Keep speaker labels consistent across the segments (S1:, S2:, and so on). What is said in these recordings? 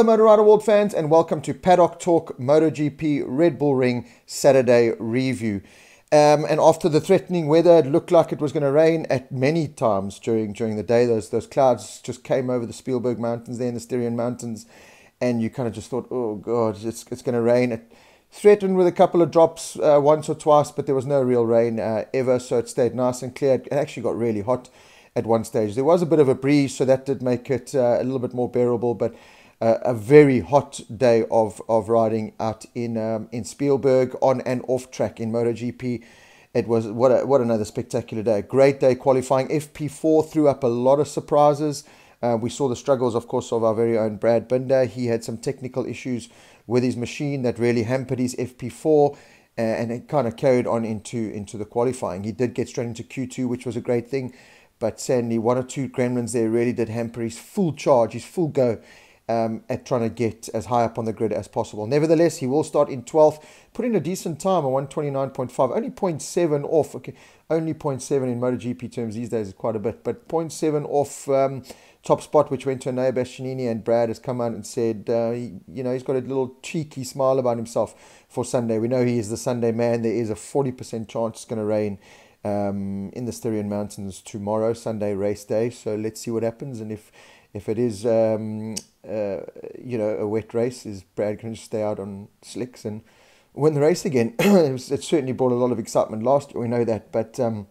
S1: Hello, Moto Rider World fans, and welcome to Paddock Talk MotoGP Red Bull Ring Saturday review. Um, and after the threatening weather, it looked like it was going to rain at many times during during the day. Those those clouds just came over the Spielberg Mountains, there in the Styrian Mountains, and you kind of just thought, oh god, it's it's going to rain. It threatened with a couple of drops uh, once or twice, but there was no real rain uh, ever, so it stayed nice and clear. It actually got really hot at one stage. There was a bit of a breeze, so that did make it uh, a little bit more bearable, but a very hot day of, of riding out in um, in Spielberg on and off track in MotoGP. It was what a, what another spectacular day. Great day qualifying. FP4 threw up a lot of surprises. Uh, we saw the struggles, of course, of our very own Brad Binder. He had some technical issues with his machine that really hampered his FP4 uh, and it kind of carried on into into the qualifying. He did get straight into Q2, which was a great thing, but sadly, one or two gremlins there really did hamper his full charge, his full go um, at trying to get as high up on the grid as possible. Nevertheless, he will start in 12th, put in a decent time of 129.5, only 0.7 off. Okay, only 0.7 in MotoGP terms these days is quite a bit, but 0.7 off um, top spot, which went to Enea Bastianini, and Brad has come out and said, uh, he, you know, he's got a little cheeky smile about himself for Sunday. We know he is the Sunday man. There is a 40% chance it's going to rain um, in the Styrian Mountains tomorrow, Sunday race day. So let's see what happens, and if if it is um, uh, you know a wet race, is Brad going to stay out on slicks and win the race again? it, was, it, certainly brought a lot of excitement last year. We know that, but. Um,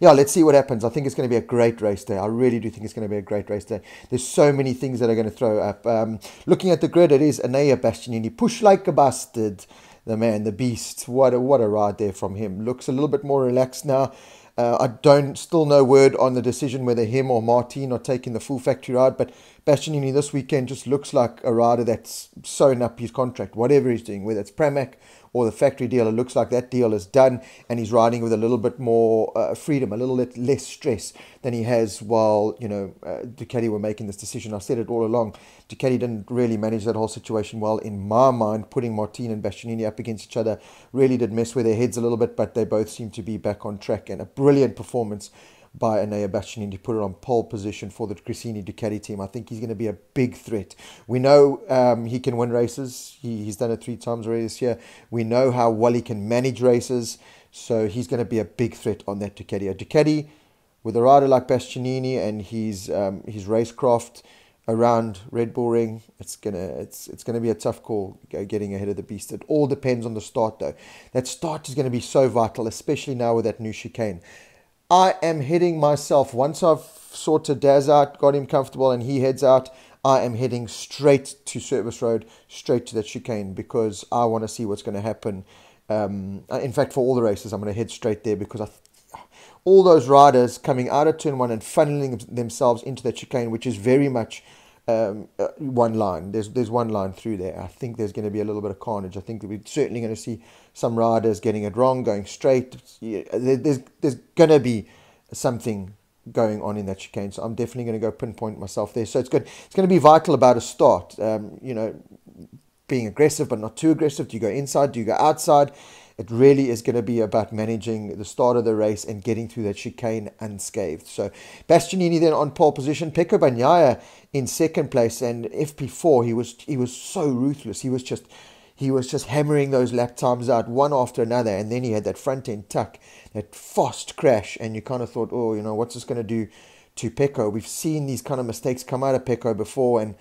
S1: yeah, let's see what happens. I think it's going to be a great race day. I really do think it's going to be a great race day. There's so many things that are going to throw up. Um, looking at the grid, it is Enea Bastianini. Push like a bastard. The man, the beast. What a, what a ride there from him. Looks a little bit more relaxed now. Uh, I don't still no word on the decision whether him or Martin are taking the full factory ride, but Bastianini this weekend just looks like a rider that's sewn up his contract, whatever he's doing, whether it's Pramac or the factory deal. It looks like that deal is done, and he's riding with a little bit more uh, freedom, a little bit less stress than he has while you know uh, Ducati were making this decision. I said it all along. Ducati didn't really manage that whole situation well, in my mind. Putting Martin and Bastianini up against each other really did mess with their heads a little bit, but they both seem to be back on track and a brilliant performance by Enea Bastianini to put it on pole position for the Gresini Ducati team. I think he's going to be a big threat. We know um, he can win races. He, he's done it three times already this year. We know how well he can manage races. So he's going to be a big threat on that Ducati. A Ducati with a rider like Bastianini and his um, his racecraft around Red Bull Ring, it's gonna it's it's gonna be a tough call getting ahead of the beast. It all depends on the start though. That start is going to be so vital, especially now with that new chicane. I am heading myself, once I've sorted Daz out, got him comfortable, and he heads out, I am heading straight to Service Road, straight to that chicane, because I want to see what's going to happen. Um, in fact, for all the races, I'm going to head straight there because I all those riders coming out of turn one and funneling themselves into that chicane, which is very much um, uh, one line. There's there's one line through there. I think there's going to be a little bit of carnage. I think we're certainly going to see some riders getting it wrong, going straight. There's there's going to be something going on in that chicane. So I'm definitely going to go pinpoint myself there. So it's good. It's going to be vital about a start. Um, you know, being aggressive but not too aggressive. Do you go inside? Do you go outside? It really is going to be about managing the start of the race and getting through that chicane unscathed. So Bastianini then on pole position, Pecco Bagnaia in second place, and FP4 he was he was so ruthless. He was just he was just hammering those lap times out one after another, and then he had that front end tuck, that fast crash, and you kind of thought, oh, you know, what's this going to do to Pecco? We've seen these kind of mistakes come out of Pecco before, and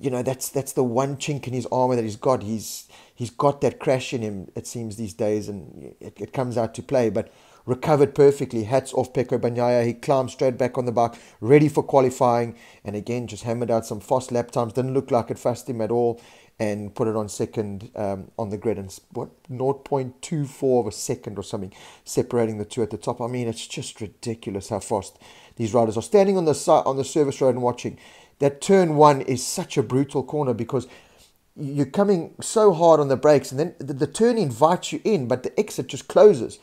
S1: you know that's that's the one chink in his armor that he's got. He's he's got that crash in him. It seems these days, and it, it comes out to play. But recovered perfectly. Hats off Pecco Bagnaia. He climbed straight back on the bike, ready for qualifying, and again just hammered out some fast lap times. Didn't look like it fussed him at all, and put it on second um, on the grid. And what 0.24 of a second or something separating the two at the top. I mean, it's just ridiculous how fast these riders are standing on the side on the service road and watching that turn one is such a brutal corner because you're coming so hard on the brakes and then the, the turn invites you in, but the exit just closes.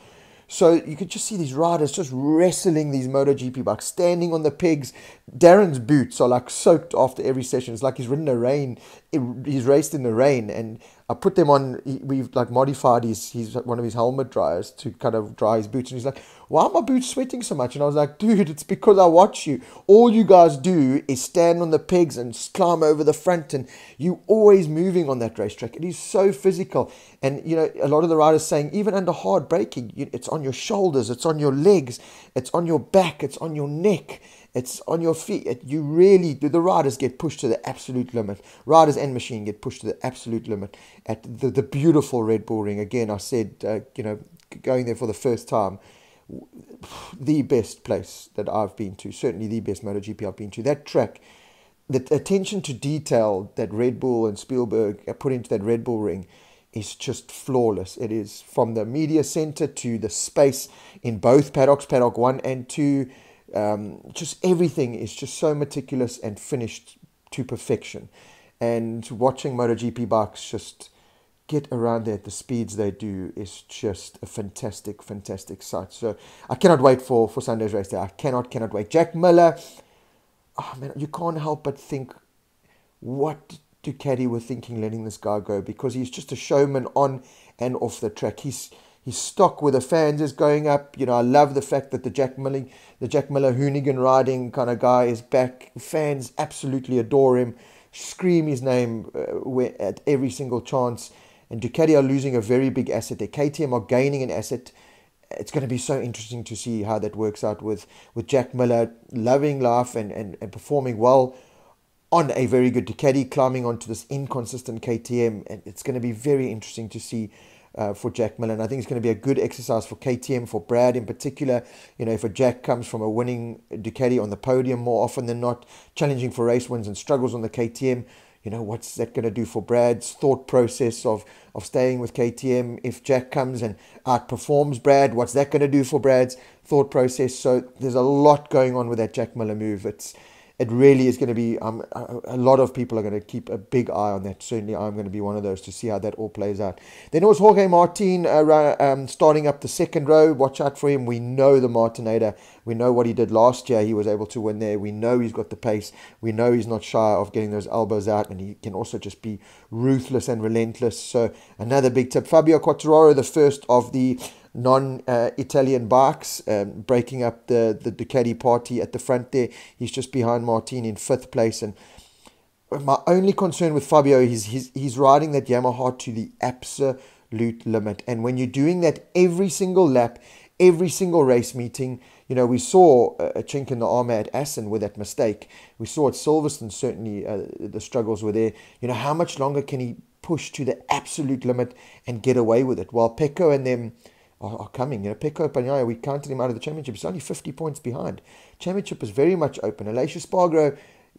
S1: So you could just see these riders just wrestling these MotoGP bikes, standing on the pegs. Darren's boots are like soaked after every session. It's like he's ridden a rain, he's raced in the rain. And I put them on. We've like modified his, his one of his helmet dryers to kind of dry his boots, and he's like, "Why are my boots sweating so much?" And I was like, "Dude, it's because I watch you. All you guys do is stand on the pegs and climb over the front, and you always moving on that racetrack. It is so physical, and you know a lot of the riders saying even under hard braking, it's on your shoulders, it's on your legs, it's on your back, it's on your neck." It's on your feet. It, you really do. The riders get pushed to the absolute limit. Riders and machine get pushed to the absolute limit at the, the beautiful Red Bull Ring. Again, I said, uh, you know, going there for the first time, the best place that I've been to. Certainly the best MotoGP I've been to. That track, the attention to detail that Red Bull and Spielberg put into that Red Bull Ring is just flawless. It is from the media center to the space in both paddocks, paddock one and two um, just everything is just so meticulous and finished to perfection. And watching MotoGP bikes just get around there at the speeds they do is just a fantastic, fantastic sight. So I cannot wait for, for Sunday's race day. I cannot, cannot wait. Jack Miller, oh man, you can't help but think what Ducati were thinking letting this guy go because he's just a showman on and off the track. He's his stock with the fans is going up. You know, I love the fact that the Jack Miller, the Jack Miller hoonigan riding kind of guy is back. Fans absolutely adore him, scream his name uh, at every single chance. And Ducati are losing a very big asset. Their KTM are gaining an asset. It's going to be so interesting to see how that works out with, with Jack Miller loving life and, and, and performing well on a very good Ducati, climbing onto this inconsistent KTM. And it's going to be very interesting to see uh, for Jack Miller. And I think it's going to be a good exercise for KTM, for Brad in particular. You know, if a Jack comes from a winning Ducati on the podium more often than not, challenging for race wins and struggles on the KTM, you know, what's that going to do for Brad's thought process of, of staying with KTM? If Jack comes and outperforms Brad, what's that going to do for Brad's thought process? So there's a lot going on with that Jack Miller move. It's it really is going to be um, a, lot of people are going to keep a big eye on that. Certainly, I'm going to be one of those to see how that all plays out. Then it was Jorge Martin uh, um, starting up the second row. Watch out for him. We know the Martinator. We know what he did last year. He was able to win there. We know he's got the pace. We know he's not shy of getting those elbows out, and he can also just be ruthless and relentless. So another big tip. Fabio Quartararo, the first of the non-Italian uh, bikes, um, breaking up the, the Ducati party at the front there. He's just behind Martin in fifth place. And my only concern with Fabio is he's, he's riding that Yamaha to the absolute limit. And when you're doing that every single lap, every single race meeting, you know, we saw a chink in the armor at Assen with that mistake. We saw at Silverstone, certainly, uh, the struggles were there. You know, how much longer can he push to the absolute limit and get away with it? While Pecco and them are, are coming. You know, Pecco Bagnaia, we counted him out of the championship. He's only 50 points behind. Championship is very much open. Aleix Espargaro,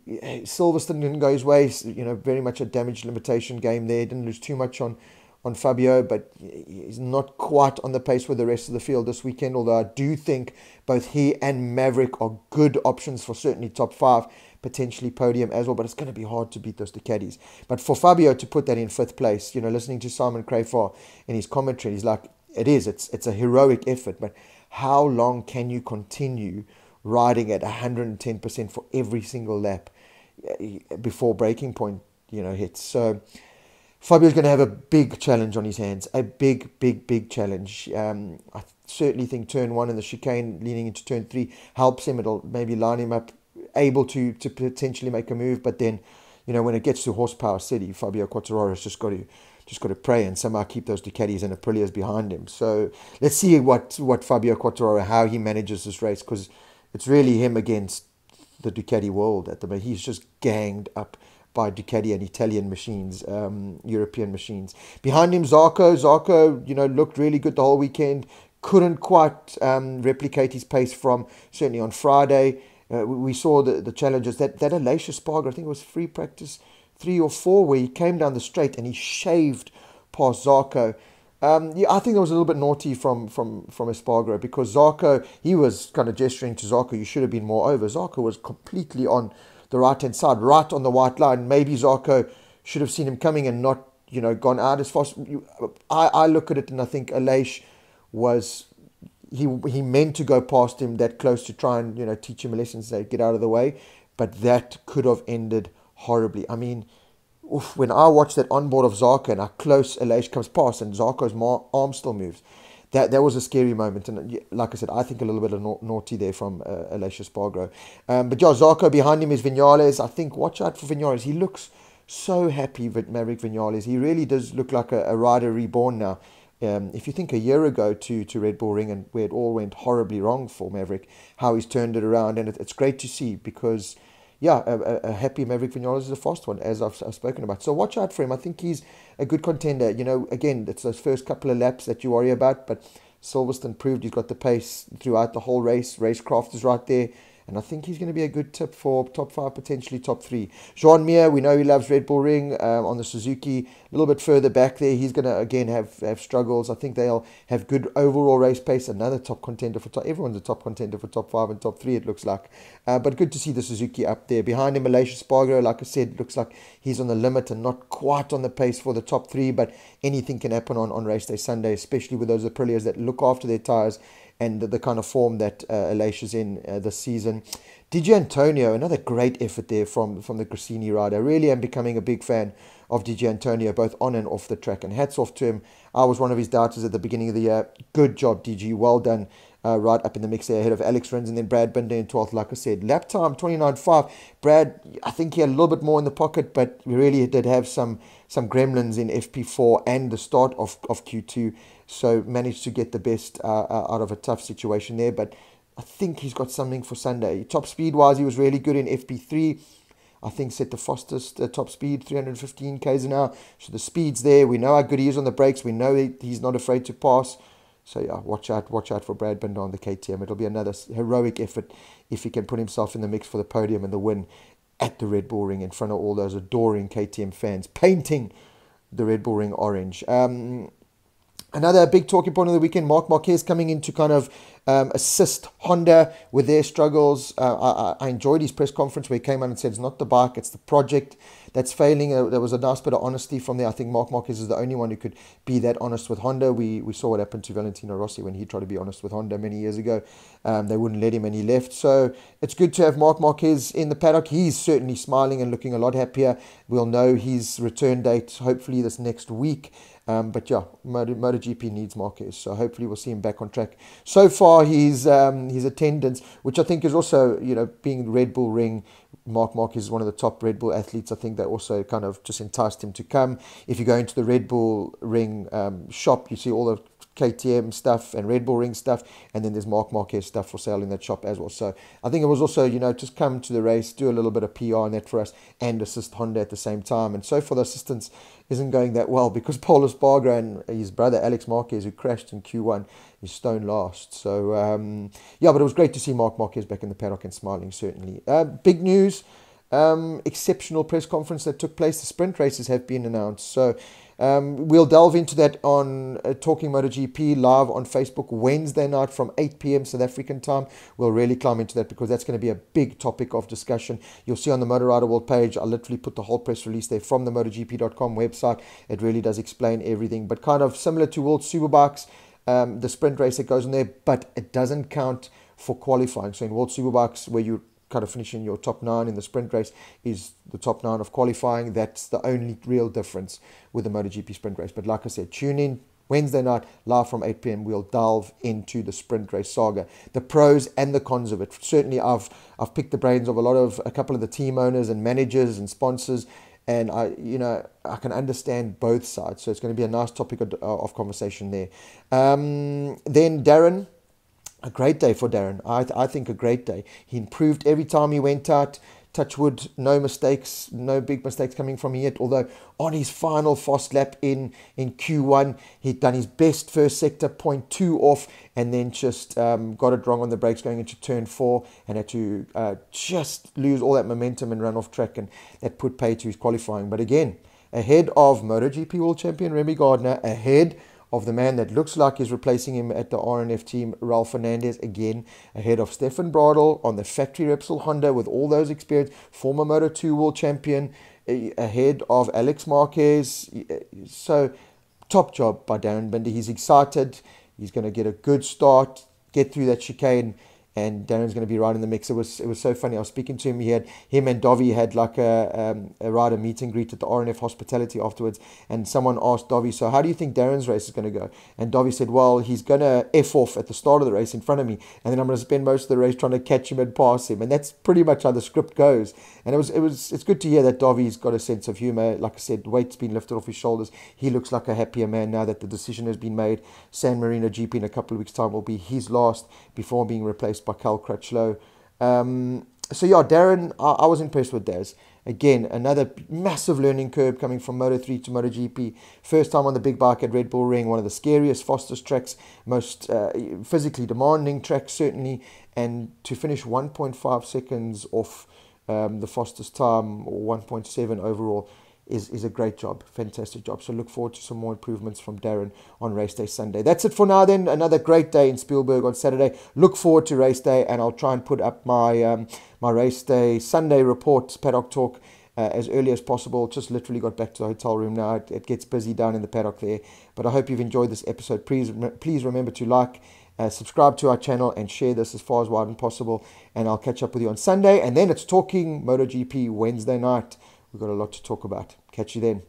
S1: Silverstone didn't go his way. You know, very much a damage limitation game there. Didn't lose too much on, on Fabio, but he's not quite on the pace with the rest of the field this weekend. Although I do think both he and Maverick are good options for certainly top five, potentially podium as well. But it's going to be hard to beat those Ducatis. But for Fabio to put that in fifth place, you know, listening to Simon Crafar in his commentary, he's like, it is. It's it's a heroic effort, but how long can you continue riding at 110% for every single lap eh, before breaking point, you know, hits? So Fabio's going to have a big challenge on his hands, a big, big, big challenge. Um, I certainly think turn one and the chicane leaning into turn three helps him. It'll maybe line him up able to to potentially make a move, but then, you know, when it gets to horsepower city, Fabio Quartararo has just got to just got to pray and somehow keep those Ducatis and Aprilias behind him. So let's see what, what Fabio Quartararo, how he manages this race, because it's really him against the Ducati world at the moment. He's just ganged up by Ducati and Italian machines, um, European machines. Behind him, Zarco. Zarco, you know, looked really good the whole weekend. Couldn't quite um, replicate his pace from certainly on Friday. Uh, we, saw the, the challenges that that Aleix Espargaro, I think it was free practice three or four where he came down the straight and he shaved past Zarco. Um, yeah, I think that was a little bit naughty from from from Espargaro because Zarco he was kind of gesturing to Zarco. you should have been more over. Zarco was completely on the right hand side, right on the white line. Maybe Zarco should have seen him coming and not you know gone out as fast. I I look at it and I think Aleix was he he meant to go past him that close to try and you know teach him a lesson, say get out of the way, but that could have ended horribly. I mean, oof, when I watch that onboard of Zarco and how close Aleix comes past and Zarco's arm still moves, that that was a scary moment. And like I said, I think a little bit of naughty there from uh, Aleix Espargaro. Um, but yeah, Zarco behind him is Vinales. I think watch out for Vinales. He looks so happy with Maverick Vinales. He really does look like a, a rider reborn now. Um, if you think a year ago to, to Red Bull Ring and where it all went horribly wrong for Maverick, how he's turned it around, and it, it's great to see because, yeah, a, a happy Maverick Vinales is the first one, as I've, I've, spoken about. So watch out for him. I think he's a good contender. You know, again, it's those first couple of laps that you worry about, but Silverstone proved he's got the pace throughout the whole race. Racecraft is right there. And I think he's going to be a good tip for top five, potentially top three. Joan Mir, we know he loves Red Bull Ring um, on the Suzuki. A little bit further back there, he's going to again have, have struggles. I think they'll have good overall race pace. Another top contender for top. Everyone's a top contender for top five and top three, it looks like. Uh, but good to see the Suzuki up there. Behind him, Aleix Espargaro, like I said, looks like he's on the limit and not quite on the pace for the top three. But anything can happen on, on race day Sunday, especially with those Aprilias that look after their tyres and the, the, kind of form that uh, is in uh, this season. Di Antonio, another great effort there from, from the Gresini rider. I really am becoming a big fan of Di Antonio, both on and off the track. And hats off to him. I was one of his doubters at the beginning of the year. Good job, DG. Well done. Uh, right up in the mix there ahead of Alex Rins and then Brad Binder in 12th, like I said. Lap time 29.5. Brad, I think he had a little bit more in the pocket, but we really did have some some gremlins in FP4 and the start of, of Q2. So managed to get the best uh, uh, out of a tough situation there. But I think he's got something for Sunday. Top speed wise, he was really good in FP3. I think set the fastest uh, top speed, 315 k's an hour. So the speed's there. We know how good he is on the brakes. We know he, he's not afraid to pass. So yeah, watch out, watch out for Brad Binder on the KTM. It'll be another heroic effort if he can put himself in the mix for the podium and the win at the Red Bull Ring in front of all those adoring KTM fans, painting the Red Bull Ring orange. Um, Another big talking point of the weekend, Marc Marquez coming in to kind of um, assist Honda with their struggles. Uh, I, I, enjoyed his press conference where he came out and said it's not the bike, it's the project that's failing. Uh, there was a nice bit of honesty from there. I think Marc Marquez is the only one who could be that honest with Honda. We, we saw what happened to Valentino Rossi when he tried to be honest with Honda many years ago. Um, they wouldn't let him and he left. So it's good to have Marc Marquez in the paddock. He's certainly smiling and looking a lot happier. We'll know his return date hopefully this next week. Um, but yeah, Moto, MotoGP needs Marquez, so hopefully we'll see him back on track. So far, his um, his attendance, which I think is also you know being Red Bull Ring, Marc Marquez one of the top Red Bull athletes. I think that also kind of just enticed him to come. If you go into the Red Bull Ring um, shop, you see all the KTM stuff and Red Bull Ring stuff, and then there's Marc Marquez stuff for sale in that shop as well. So I think it was also, you know, just come to the race, do a little bit of PR on that for us, and assist Honda at the same time. And so far, the assistance isn't going that well because Paulus Espargaro and his brother Alex Marquez, who crashed in Q1, is stone last. So um, yeah, but it was great to see Marc Marquez back in the paddock and smiling, certainly. Uh, big news. Um, exceptional press conference that took place. The sprint races have been announced. So um, we'll delve into that on uh, Talking MotoGP live on Facebook Wednesday night from 8 p.m. South African time. We'll really climb into that because that's going to be a big topic of discussion. You'll see on the Moto Rider World page, I literally put the whole press release there from the MotoGP.com website. It really does explain everything, but kind of similar to World Superbikes, um, the sprint race that goes on there, but it doesn't count for qualifying. So in World Superbikes, where you kind of finishing your top nine in the sprint race is the top nine of qualifying. That's the only real difference with the MotoGP sprint race. But like I said, tune in Wednesday night, live from 8 p.m. We'll delve into the sprint race saga, the pros and the cons of it. Certainly, I've I've picked the brains of a lot of a couple of the team owners and managers and sponsors, and I you know I can understand both sides. So it's going to be a nice topic of, of conversation there. Um, then Darren a great day for Darren. I, I think a great day. He improved every time he went out. Touchwood, no mistakes, no big mistakes coming from him yet. Although on his final fast lap in, in Q1, he'd done his best first sector, point two off, and then just um, got it wrong on the brakes going into turn four and had to uh, just lose all that momentum and run off track. And that put pay to his qualifying. But again, ahead of MotoGP World Champion Remy Gardner, ahead of the man that looks like he's replacing him at the RNF team, Raul Fernandez, again ahead of Stefan Bradl on the factory Repsol Honda with all those experience, former Moto 2 world champion, eh, ahead of Alex Marquez. Eh, so, top job by Darren Binder. He's excited. He's going to get a good start, get through that chicane, and Darren's going to be right in the mix. It was it was so funny. I was speaking to him. He had him and Dovi had like a um, a rider meet and greet at the RNF Hospitality afterwards, and someone asked Dovi, "So how do you think Darren's race is going to go?" And Dovi said, "Well, he's going to f off at the start of the race in front of me, and then I'm going to spend most of the race trying to catch him and pass him." And that's pretty much how the script goes. And it was it was it's good to hear that Dovi's got a sense of humour. Like I said, weight's been lifted off his shoulders. He looks like a happier man now that the decision has been made. San Marino GP in a couple of weeks' time will be his last before being replaced by Cal Crutchlow. Um, so yeah, Darren, I, I, was impressed with Daz. Again, another massive learning curve coming from Moto 3 to Moto GP. First time on the big bike at Red Bull Ring, one of the scariest, fastest tracks, most uh, physically demanding tracks, certainly. And to finish 1.5 seconds off um, the fastest time, or 1.7 overall, is, is a great job. Fantastic job. So look forward to some more improvements from Darren on race day Sunday. That's it for now then. Another great day in Spielberg on Saturday. Look forward to race day and I'll try and put up my um, my race day Sunday report, paddock talk. Uh, as early as possible. Just literally got back to the hotel room now. It, it, gets busy down in the paddock there. But I hope you've enjoyed this episode. Please, please remember to like, uh, subscribe to our channel, and share this as far as wide as possible. And I'll catch up with you on Sunday. And then it's talking MotoGP Wednesday night. We've got a lot to talk about. Catch you then.